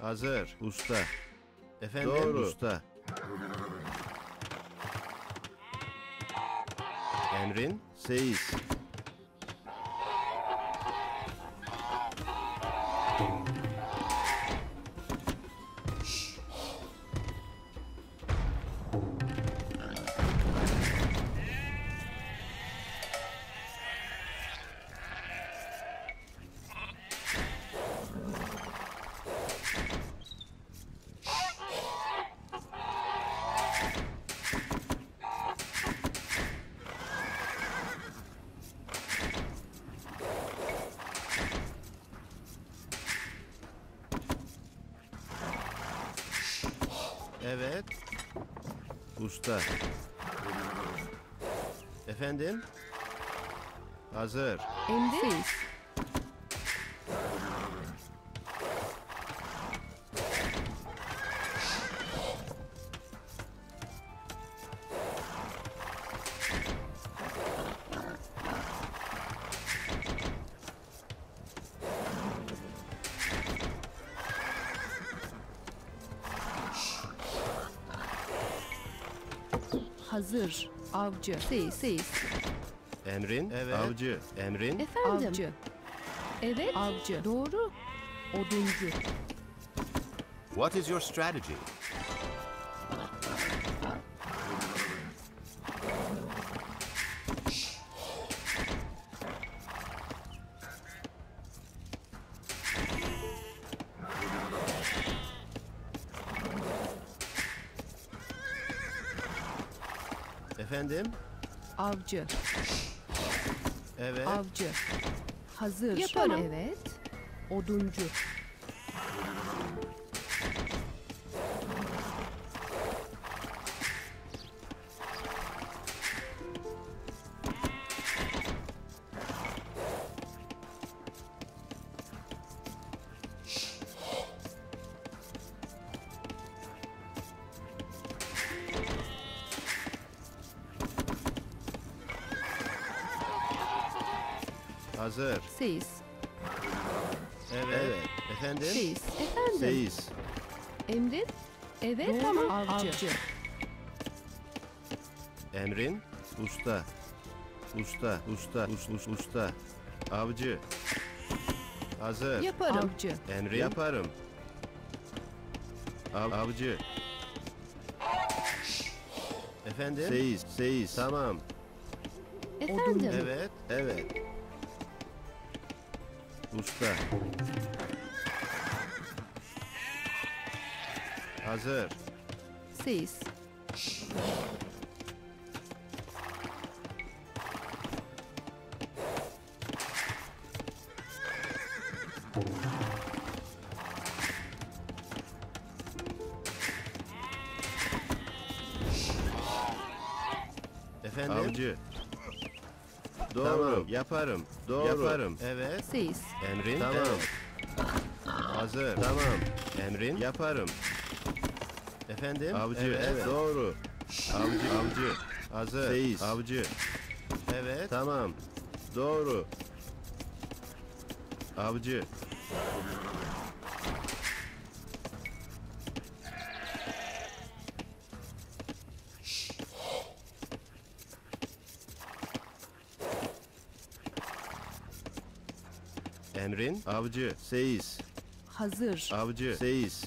Hazır. Usta. Efendim Doğru. usta. Emrin seyis. Usta. Efendim? Hazır. Emrin. Hazır. Avcı. Seyis. Seyis. Emrin evet. avcı. Emrin Efendim. Avcı. Evet. Avcı. Doğru. Oduncu. What is your strategy? Efendim? Avcı. Evet. Avcı. Hazır. Yaparım. Evet. Oduncu. Hazır. Seyis. Evet. evet. Efendim? Seyis. Efendim. Seyis. Emrin. Evet tamam. Avcı. Emrin usta. Usta, usta, us, us, usta. Avcı. Hazır. Yaparım. Avcı. Emrin yaparım. Av, avcı. Efendim? Seyis, seyis. Tamam. Efendim. Evet, evet. Usta. Hazır. Seyis. Efendim? Avcı. Doğru. Yaparım. Doğru. Yaparım. Evet. Seyis. Emrin. Tamam. Hazır. Tamam. Emrin. Yaparım. Efendim? Avcı. Evet. Doğru. Avcı. Avcı. Hazır. Seyis. Avcı. Evet. Tamam. Doğru. Avcı. Avcı. Seyis. Hazır. Avcı. Seyis.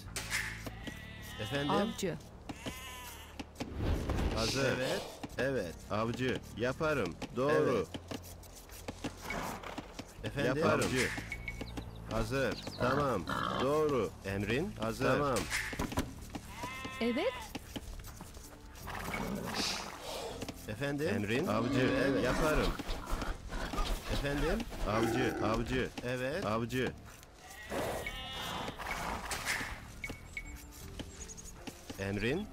Efendim? Avcı. Hazır. Evet. Evet. Avcı. Yaparım. Doğru. Efendim? Yaparım. Avcı. Hazır. Tamam. Doğru. Emrin. Hazır. Tamam. Evet. Efendim? Emrin. Avcı. Evet. Yaparım. Efendim? Avcı. Avcı. Evet. Avcı. Emrin.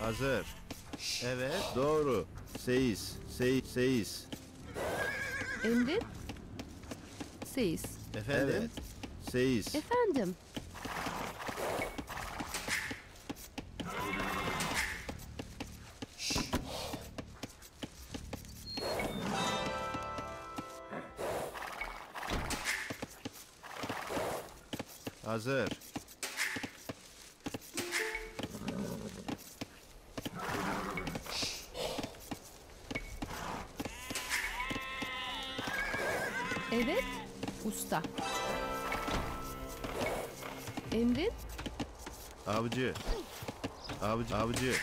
Hazır. Evet. Doğru. Seyis. Sey seyis. Emrin. Seyis. Efendim? Evet. Seyis. Efendim. Hazır. Evet, usta. Emrin? Avcı. Avcı, avcı.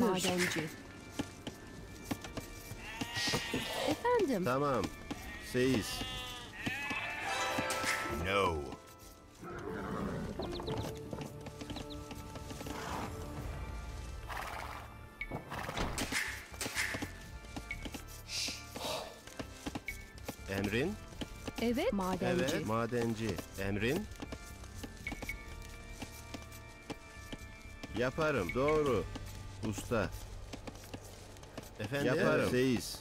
Hazır. Madenci. Efendim. Tamam. Seis. No. Emrin. Evet. Madenci. Evet. Madenci. Emrin. Yaparım. Doğru. Usta. Efendim? Yaparım. Seis.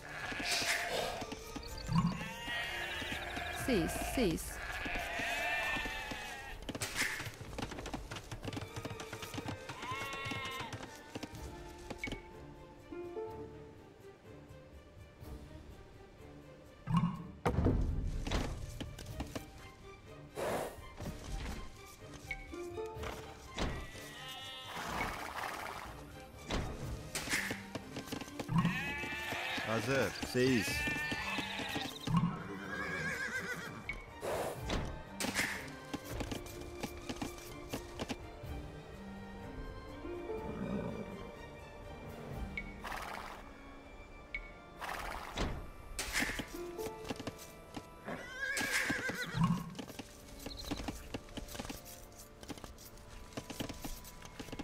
Seis. Seis.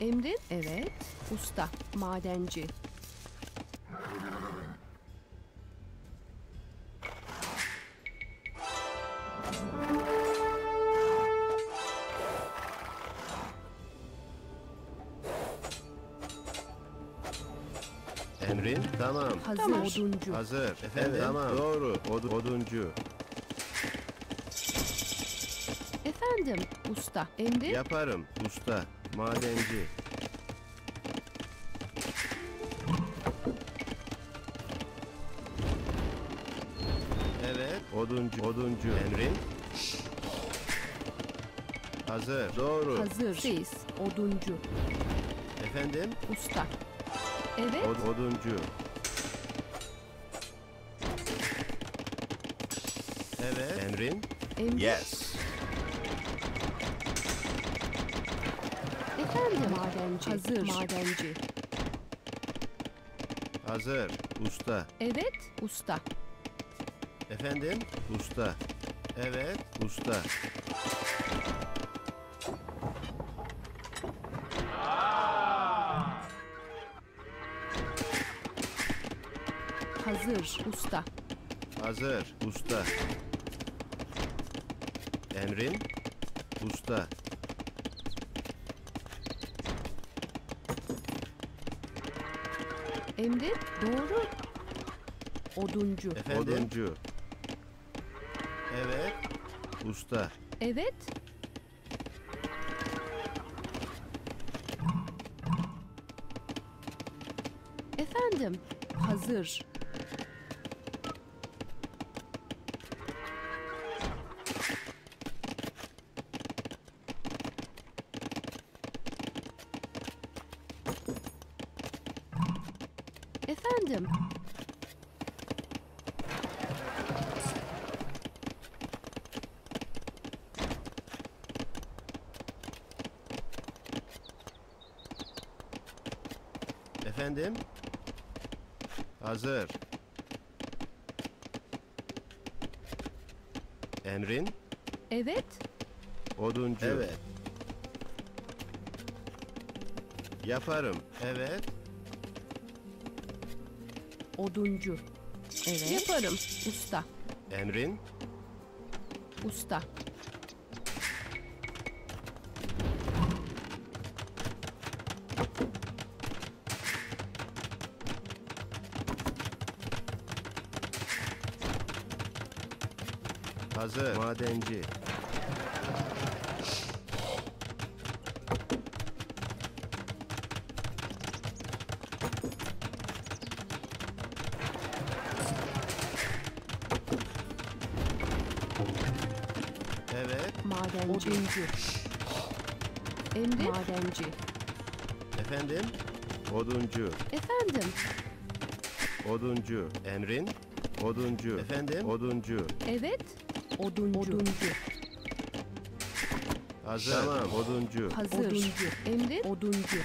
Emrin. Evet. Usta. Madenci. Emrin. Tamam. Hazır. Oduncu. Hazır. Efendim? Tamam. Doğru. Od- oduncu. Efendim. Usta. Emrin. Yaparım. Usta. Madenci. Evet. Oduncu. Oduncu. Emrin. Hazır. Doğru. Hazır. Seis. Oduncu. Efendim? Usta. Evet. Od- oduncu. Evet. Emrin. Emrin. Yes. Efendim. Madenci. Hazır. Madenci. Hazır. Usta. Evet. Usta. Efendim? Usta. Evet. Usta. Hazır. Usta. Hazır. Usta. Emrin. Usta. Emrin. Doğru. Oduncu. Efendim? Oduncu. Evet. Usta. Evet. Efendim. Hazır. Efendim. Efendim? Hazır. Emrin. Evet. Oduncu. Evet. Yaparım. Evet. Oduncu. Evet. Yaparım. Usta. Emrin. Usta. Hazır. Madenci. Madenci. Oduncu. Emrin. Madenci. Efendim? Oduncu. Efendim. Oduncu. Emrin? Oduncu. Efendim? Oduncu. Evet. Oduncu. Oduncu. Hazır. Tamam. Oduncu. Hazır. Oduncu. Emrin. Oduncu.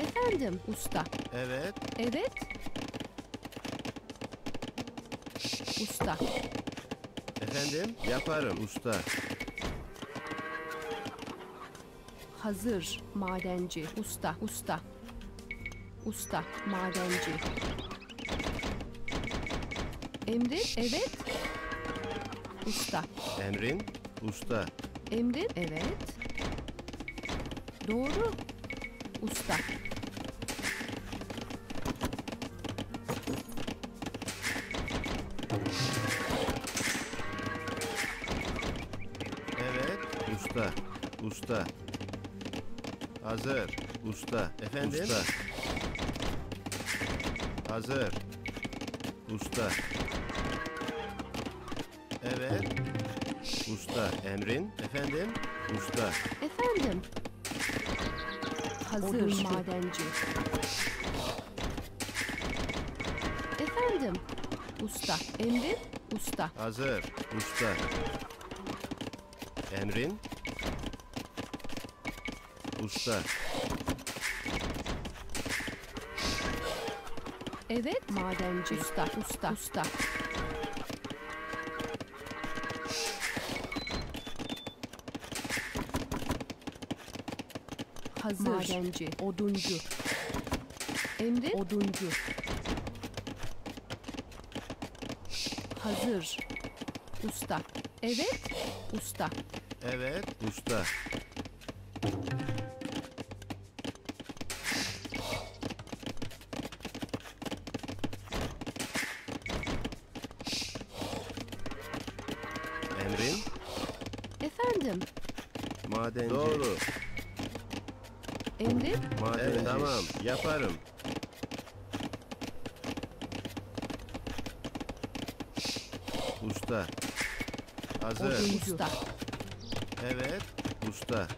Efendim. Usta. Evet. Evet. Usta. Efendim? Yaparım usta. Hazır. Madenci. Usta. Usta. Usta. Madenci. Emrin. Evet. Usta. Emrin? Usta. Emrin. Evet. Doğru. Usta. Usta. Usta. Hazır. Usta. Efendim? Usta. Hazır. Usta. Evet. Usta. Emrin? Efendim? Usta. Efendim. Hazır madenci. Efendim. Usta. Emrin. Usta. Hazır. Usta. Emrin? Usta. Evet. Madenci. Usta. Usta. Usta. Hazır. Madenci. Oduncu. Emrin. Oduncu. Hazır. Usta. Evet. Usta. Evet. Usta. Emrin? Efendim. Madenci. Doğru. Emrin. Madenci. tamam. Yaparım. Usta. Hazır. Oduncu. Usta. Evet. Usta.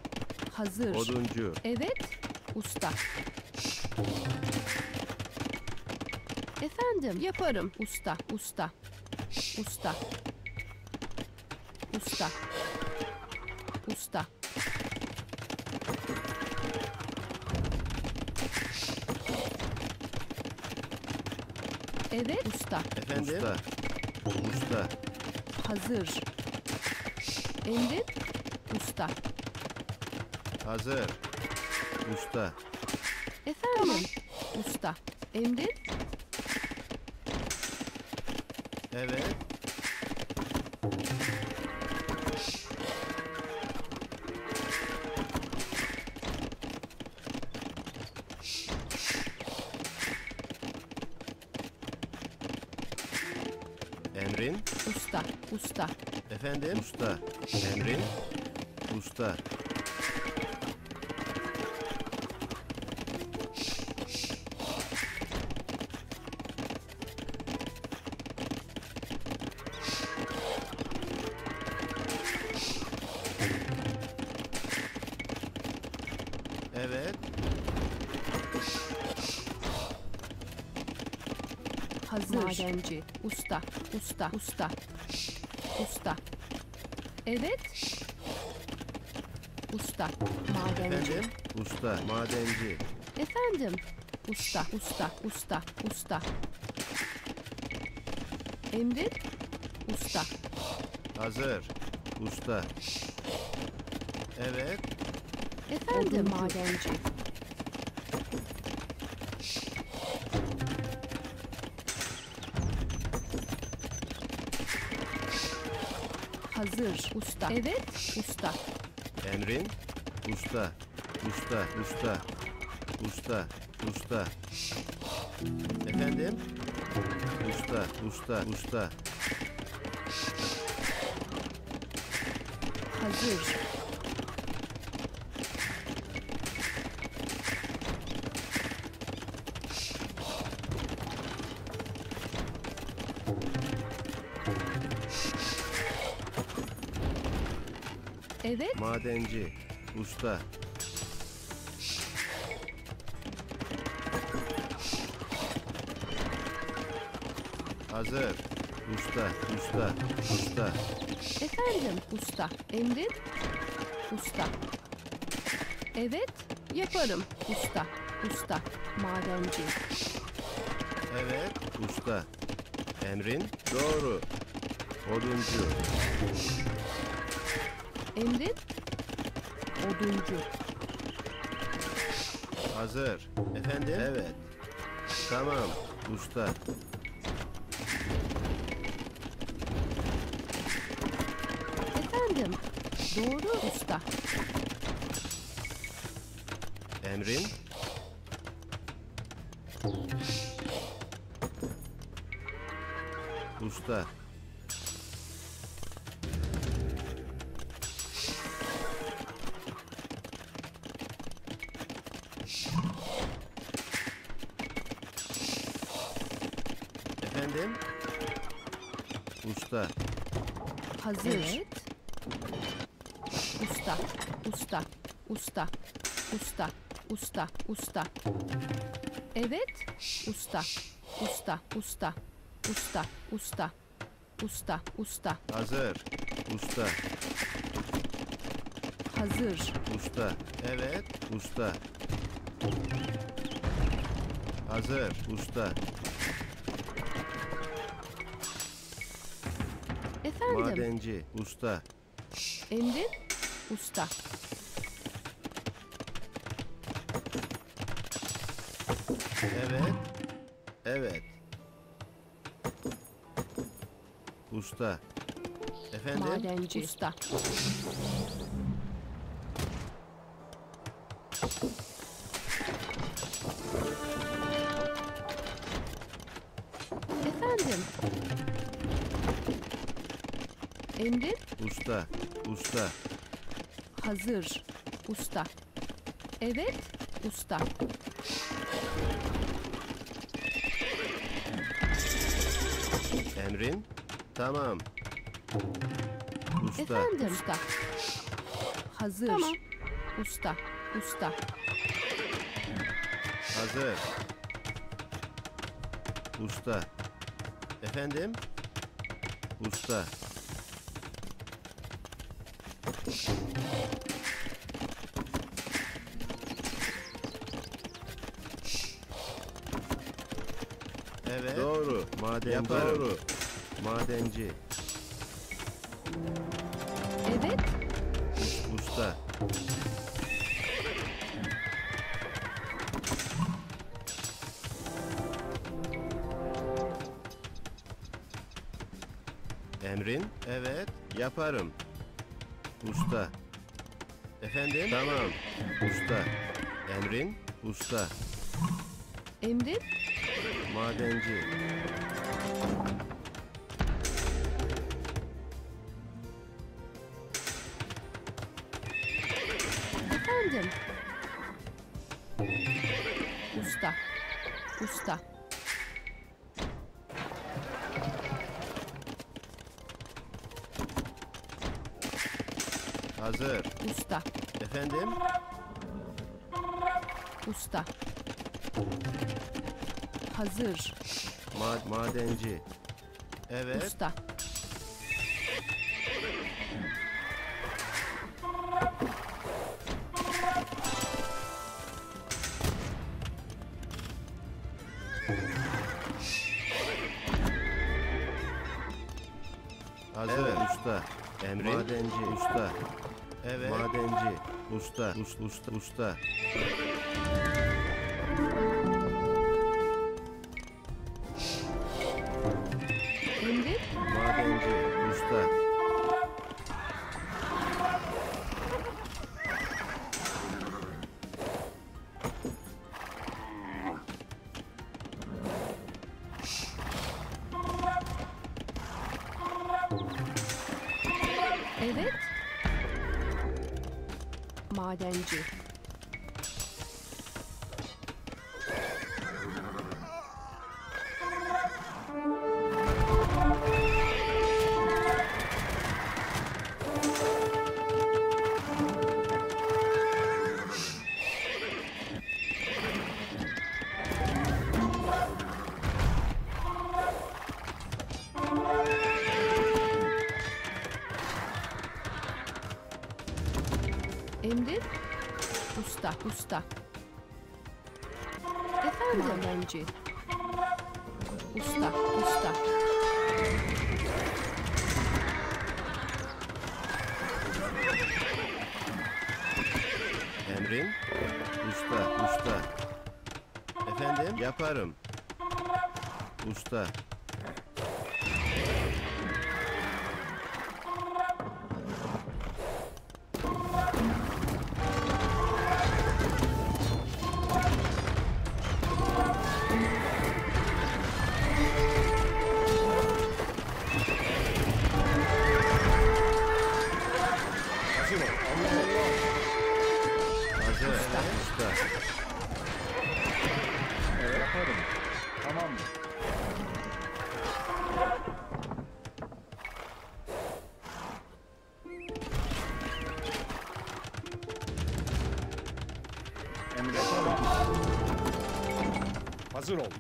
Hazır. Oduncu. Evet. Usta. Efendim. Yaparım. Usta. Usta. Usta. Usta. Evet. Usta. Efendim? Usta. Usta. Hazır. Emrin. Usta. Hazır. Usta. Efendim. Usta. Emrin. Evet. Efendim? Usta. Emrin? Usta. Evet. Hazır. Madenci. Usta. Usta. Usta. Usta. Evet. Usta. Madenci. Efendim? Usta. Madenci. Efendim. Usta. Usta. Usta. Usta. Emrin. Usta. Hazır. Usta. Evet. Efendim madenci. Hazır. Usta. Evet. Usta. Emrin? Usta. Usta. Usta. Usta. Usta. Efendim? Usta. Usta. Usta. Hazır. Evet. Madenci. Usta. Hazır. Usta, usta, usta. Efendim usta. Emrin? Usta. Evet. Yaparım. Usta. Usta. Madenci. Evet, usta. Emrin doğru. Oduncu. Emrin? Oduncu. Hazır. Efendim? Evet. Tamam, usta. Efendim? Doğru usta. Emrin? Usta. Usta. Usta. Usta. Usta. Evet. Usta. Usta. Usta. Usta. Usta. Usta. Usta. Hazır. Usta. Hazır. Usta. Evet. Usta. Hazır. Usta. Efendim. Madenci. Usta. Emrin. Usta. Evet. Evet. Usta. Efendim? Madenci. Usta. Efendim. Emrin. Usta. Usta. Hazır. Usta. Evet. Usta. Emrin? Tamam. Usta. Efendim. Usta. Hazır. Tamam. Usta. Usta. Hazır. Usta. Efendim? Usta. Evet. Doğru. Maden doğru. Madenci. Evet. Usta. Emrin? Evet, yaparım. Usta. Efendim? Tamam. Usta. Emrin? Usta. Emrin. Madenci. Hazır. Usta. Efendim? Usta. Hazır. Ma- madenci. Evet. Usta. Hazır. Usta. Emrin. Madenci. Usta. Evet. Madenci. Usta. Usta. Madenci. Usta, usta. Efendim? Madenci. Usta, usta. Emrin? Usta, usta. Efendim? Yaparım. Usta.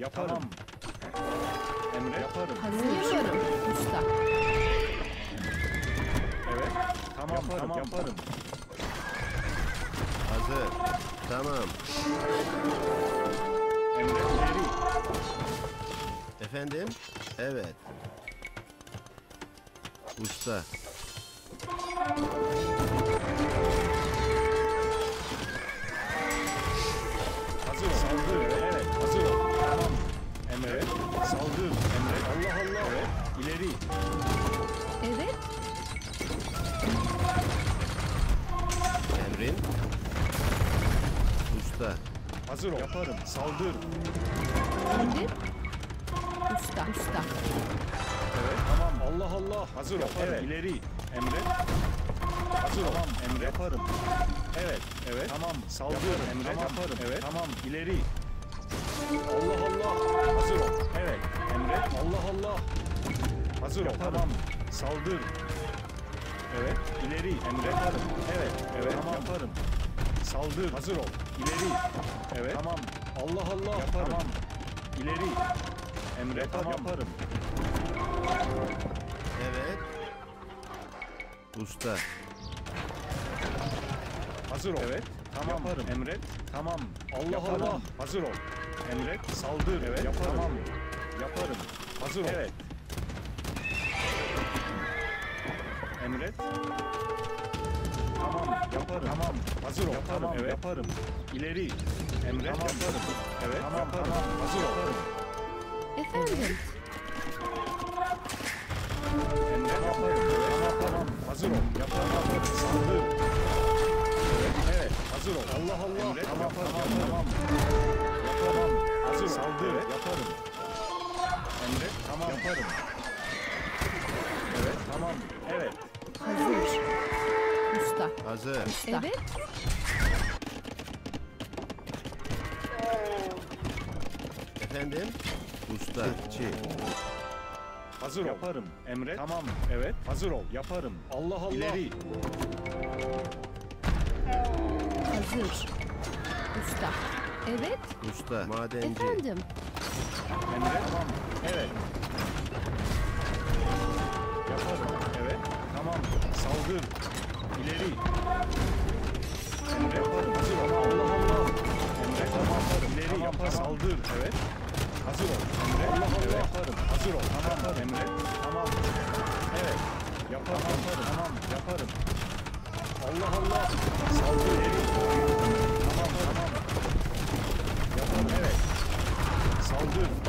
Yaparım. Emre yaparım. Hazır yaparım. Usta. Evet. Tamam yaparım. Tamam. Yaparım. Hazır. Tamam. Emre ileri. Efendim? Evet. Usta. Usta. Hazır ol. Yaparım. Saldır. Emrin? Usta, usta. Evet. Tamam. Allah Allah. Hazır ol. Evet. İleri. Emre. Hazır ol. Tamam. Emre. Yaparım. Evet. Evet. Tamam. Saldır. Emre. Tamam. Yaparım. Evet. Tamam. İleri. Allah Allah. Hazır ol. Evet. Emre. Allah Allah. Hazır ol. Tamam. Saldır. Evet. İleri. Emre. Yaparım. Evet. Evet. Tamam. Yaparım. Saldır. Hazır ol. İleri. Evet. Tamam. Allah Allah. Yaparım. Tamam. İleri. Emre. Tamam. Yaparım. Evet. Usta. Hazır ol. Evet. Tamam. Yaparım. Emret. Tamam. Allah Allah. Hazır ol. Emret. Saldır. Evet. Yaparım. Tamam. Yaparım. Hazır ol. Evet. Emret. Tamam. Yaparım. Tamam. Hazır ol. Yaparım. Tamam. Evet. Yaparım. İleri. Emret. Tamam. Yaparım. Evet. Tamam. Yaparım. Hazır ol. Efendim? Emre yaparım. Evet. Tamam. Hazır ol. Yaparım. Yaparım. Saldır. Evet. Evet. Hazır ol. Allah Allah. Emre. Tamam. Yaparım. Tamam. Yaparım. Hazır ol. Saldır. Evet. Yaparım. Emre. Tamam. Yaparım. Evet. Tamam. Hazır. Usta. Evet. Efendim? Usta. Çi. Hazır ol. Yaparım. Emre. Tamam. Evet. Hazır ol. Yaparım. Allah Allah. İleri. Hazır. Usta. Evet. Usta. Madenci. Efendim? Emre. Tamam. Evet. Yaparım. Evet. Tamam. Saldır. Emre yaparım. Hazır ol. Allah Allah. Emre tamam. Yaparım. İleri yapar. Saldır. Evet. Hazır ol. Emre. Allah Allah. Yaparım. Hazır ol. Tamam. Emre. Tamam. Evet. Yaparım. Yaparım. Tamam. Yaparım. Allah Allah. Saldır. İleri. Tamam. Tamam. Yaparım. Evet. Saldır.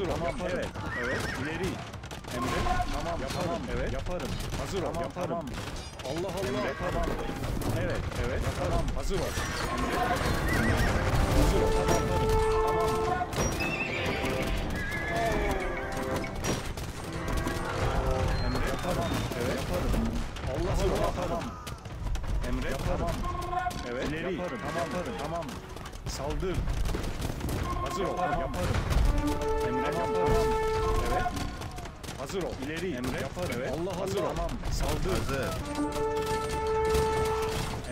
Hazır ol. Tamam. Evet. Evet. İleri. Emret. Tamam. Yaparım. Evet. Yaparım. Hazır ol. Yaparım. Allah Allah. Emret. Tamam. Evet. Evet. Tamam. Hazır ol. Emret. Hazır ol. Tamam. Tamam. Emret. Tamam. Evet. Yaparım. Allah Allah. Tamam. Emret. Tamam. Evet. İleri. Yaparım. Tamam. Yaparım. Tamam. Saldır. Hazır ol. Tamam. Yaparım. Emret. Tamam. Evet. Hazır ol. İleri. Emret. Yaparım. Evet. Allah. Hazır ol. Tamam. Saldır. Hazır.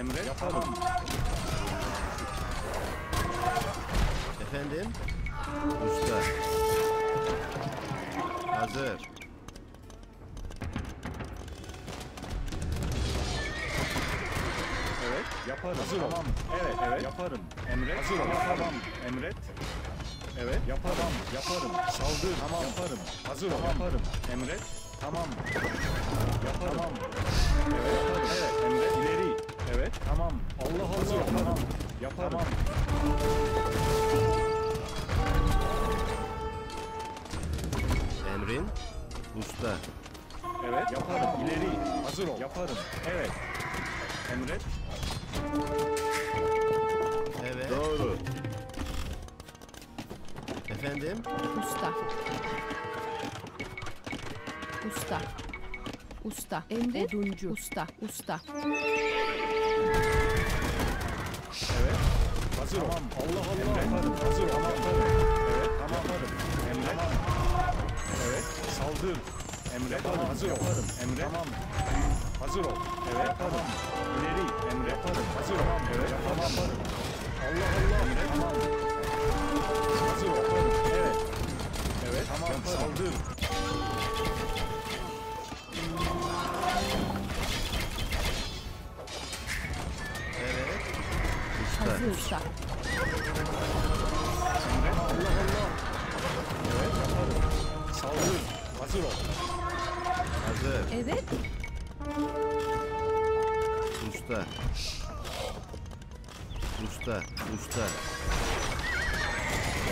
Emret. Yaparım. Efendim? Usta. Hazır. Yaparım. Hazır tamam. Evet. Evet. Yaparım. Emret. Hazır. Tamam. Emret. Evet. Yaparım. Yaparım. Saldır. Tamam. Yaparım. Hazır ol. Yaparım. Emret. Tamam. Yaparım. Tamam. Evet. Yaparım. Evet. Emret. İleri. Evet. Tamam. Allah Allah. Hazır. Tamam. Yaparım. Tamam. Emrin. Usta. Evet. Yaparım. İleri. Hazır ol. Yaparım. Evet. Emret. Usta. Usta. Usta. Emret. Oduncu. Usta. Usta. Evet. Hazır ol. Allah Allah. Yaparım. Hazır ol. Yaparım. Evet. Tamam. Yaparım. Emre. Tamam. Evet. Saldır. Emre. Tamam. Hazır ol. Emre. Tamam. Hazır ol. Evet. Tamam. İleri. Emre. Yaparım. Hazır ol. Evet. Tamam. Allah Allah. Emre. Tamam. Hazır ol. Tamam. Saldır. Evet. Usta. Hazır. Usta. Emre. Allah Allah. Evet. Yaparım. Saldır. Hazır ol. Hazır. Evet. Usta. Usta. Usta.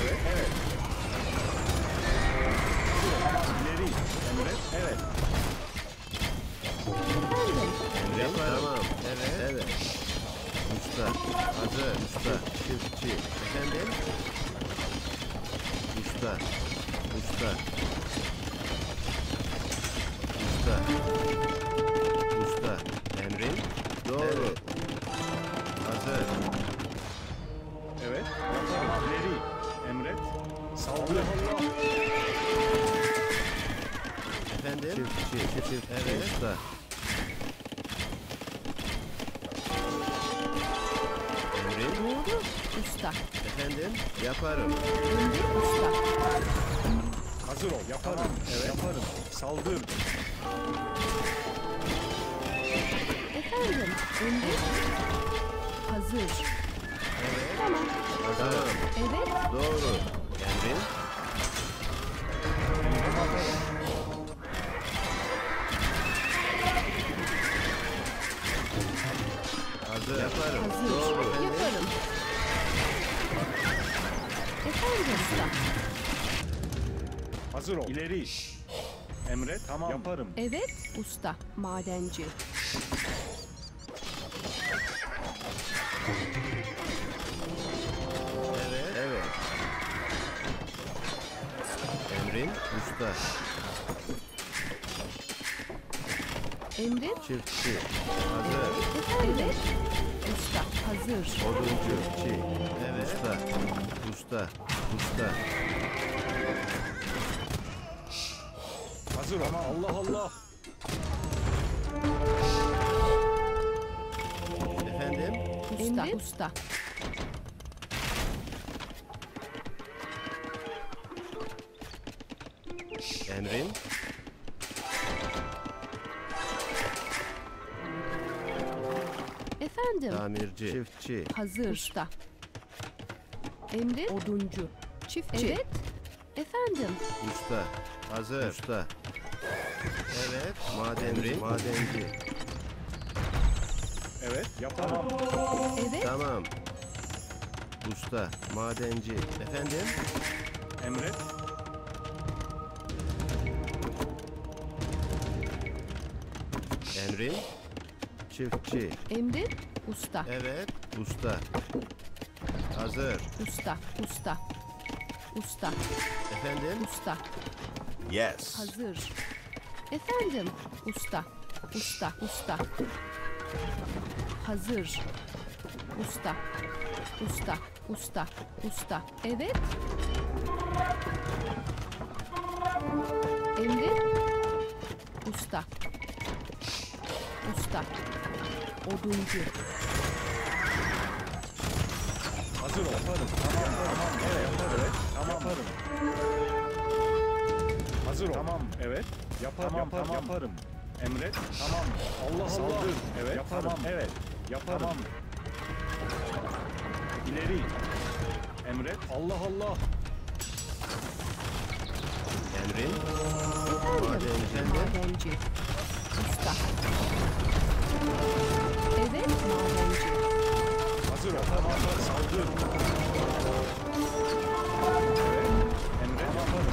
Evet, evet. İleri. Emre, evet. Yaparım. Tamam. Evet. Evet. Usta. Hazır. Usta. Çiftçi. Efendim? Usta. Usta. Usta. Yaparım. Hazır ol, yaparım. Evet, yaparım. Saldır. Efendim. Emret. Hazır. Tamam. Tamam. Evet. Doğru. Emrin? Hazır. Yaparım. Hazır. Doğru. Yaparım. Hazır ol. İleri. Emret, tamam. Yaparım. Evet usta. Madenci. Evet. Evet. Emrin? Usta. Emret. Çiftçi. Hazır. Evet. Usta. Hazır. Oduncu. Çiftçi. Evet. Usta. Usta. Usta. Hazır ol. Allah Allah. Efendim? Usta. Usta. Emrin? Efendim. Tamirci. Çiftçi. Hazır. Usta. Emret. Oduncu. Çiftçi. Evet. Efendim. Usta. Hazır. Usta. Evet. Madenci. Madenci. Evet, yaparım. Evet. Tamam. Usta. Madenci. Efendim? Emret. Emrin? Çiftçi. Emrin. Usta. Evet. Usta. Hazır. Usta. Usta. Usta. Efendim? Usta. Yes. Hazır. Efendim. Usta. Usta. Usta. Hazır. Usta. Usta. Usta. Usta. Evet. Emrin. Usta. Usta. Oduncu. Hazır ol. Yaparım. Tamam. Tamam. Evet. Evet. Tamam. Yaparım. Hazır ol. Tamam. Evet. Yaparım. Tamam, yaparım. Yaparım. Emret. Tamam. Allah Saldır. Evet. Yaparım. Evet. Yaparım. Tamam. İleri. Emret. Allah Allah. Emrin? Madenci. Usta. Evet madenci. Hazır ol. Tamam. Saldır. Evet. Emret. Yaparım.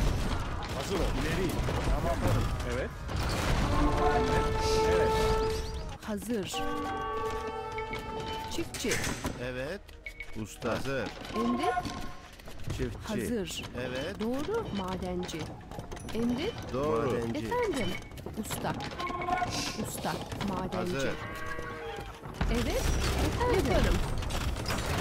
Hazır ol. İleri. Tamam. Yaparım. Evet. Evet. Hazır. Çiftçi. Evet. Usta. Hazır. Emrin Çiftçi. hazır. Evet. Doğru madenci. Emrin Doğru. Madenci. efendim. Usta. Usta madenci. Hazır. Evet efendim. Yaparım.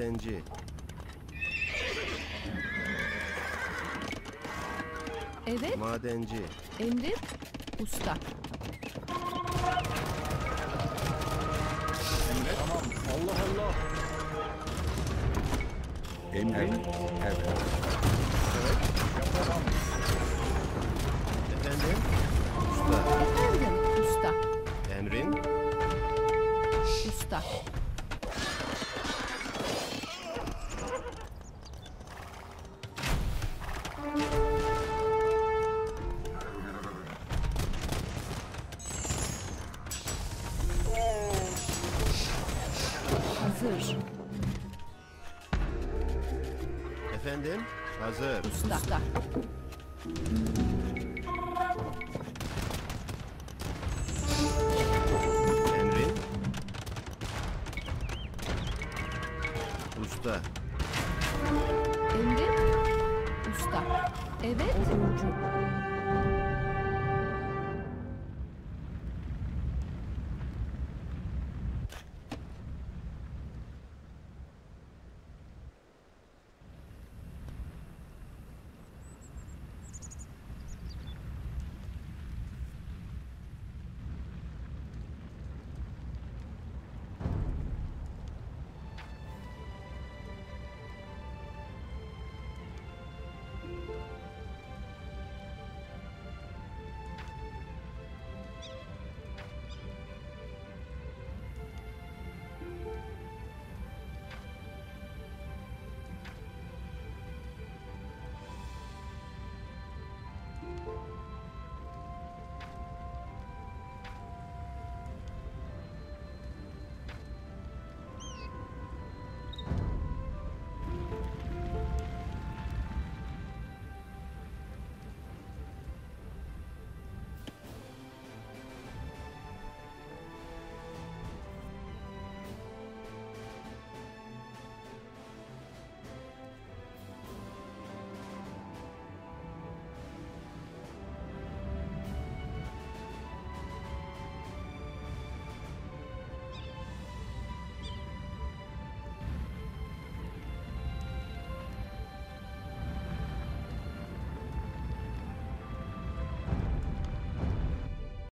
Madenci. Evet Madenci. Emrin usta. Emret. Tamam. Allah Allah. Emrin. Evet. Evet. Yaparım. Efendim? Usta. Efendim usta. Emrin? Usta. Efendim? Hazır. Usta. Usta.